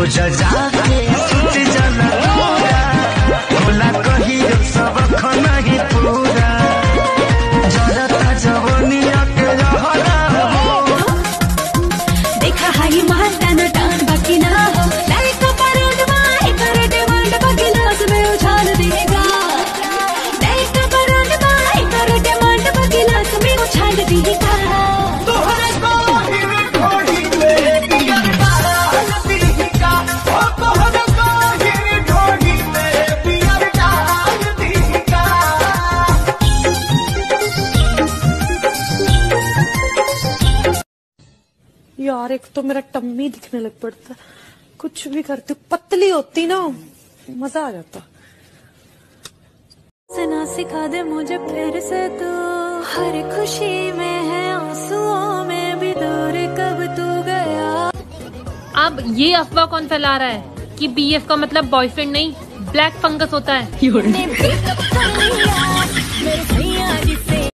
रोज जाके सुत जाला पूरा होला कहियो सब नहीं पूरा जरता जवनिया के रहला हो देखा हाई मारताना यार एक तो मेरा टम्मी दिखने लग पड़ता। कुछ भी करती पतली होती ना मज़ा आ जाता। सना सिखा दे मुझे फिर से तू। हर खुशी में है आंसुओं में भी दूर कब तू गया। अब ये अफवाह कौन फैला रहा है? कि बीएफ का मतलब बॉयफ्रेंड नहीं ब्लैक फंगस होता है।